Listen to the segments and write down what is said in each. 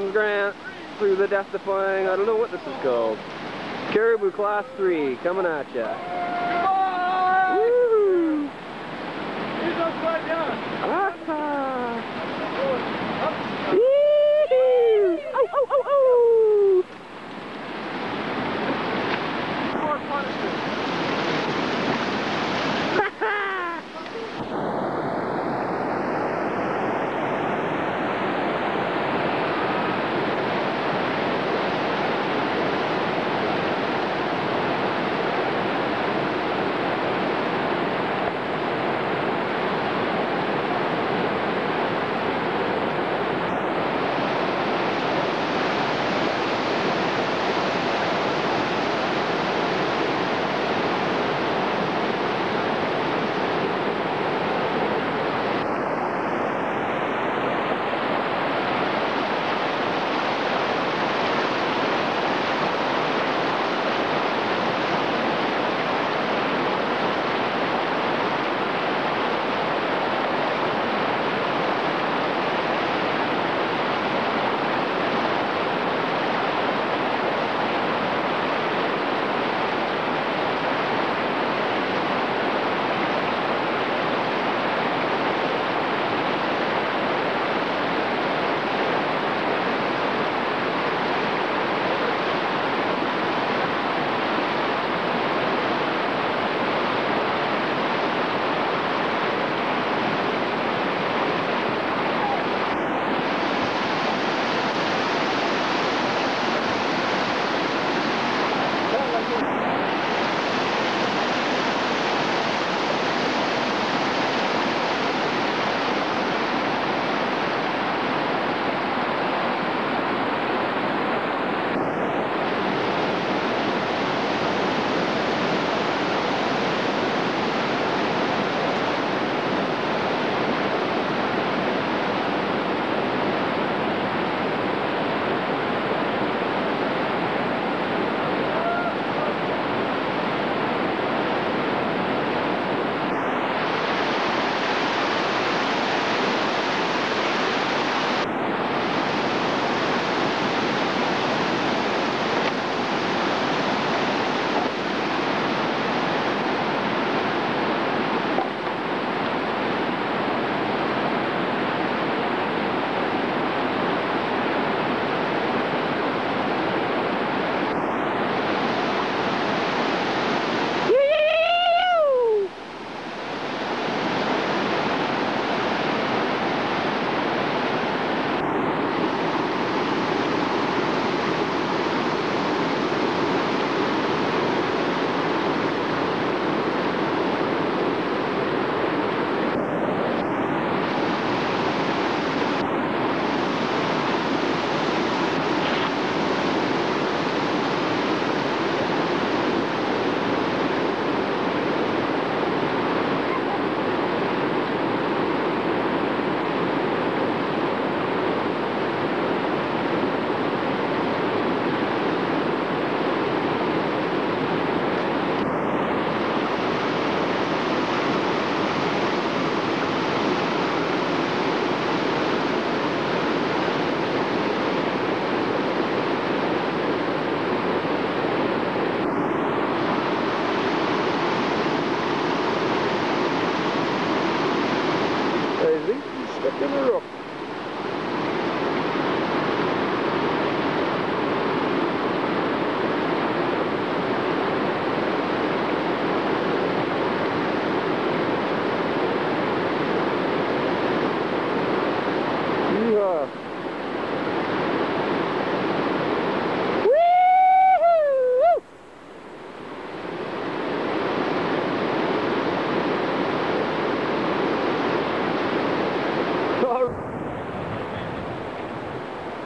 comes Grant through the death-defying, I don't know what this is called. Caribou Class 3 coming at ya. Stuck the rough.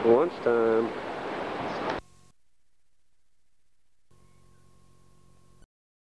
Lunchtime.